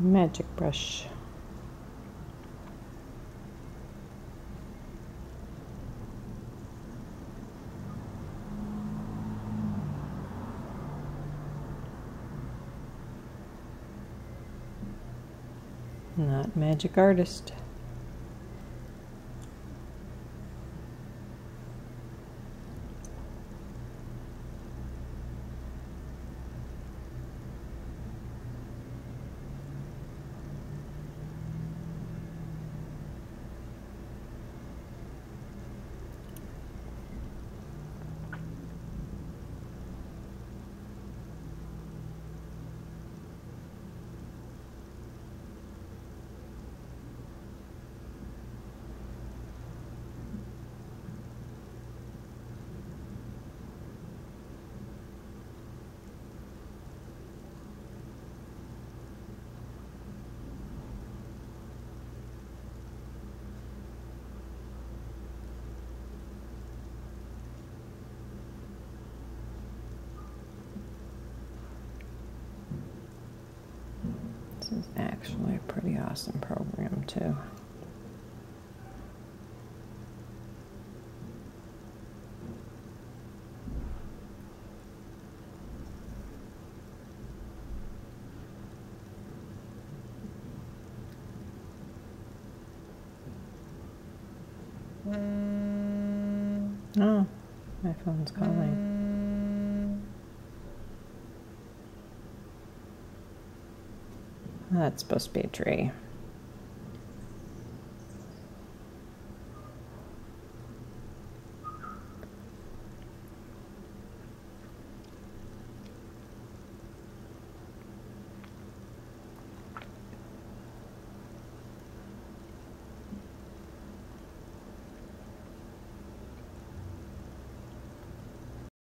magic brush. Not magic artist. This is actually a pretty awesome program, too. Mm. Oh, my phone's calling. That's supposed to be a tree.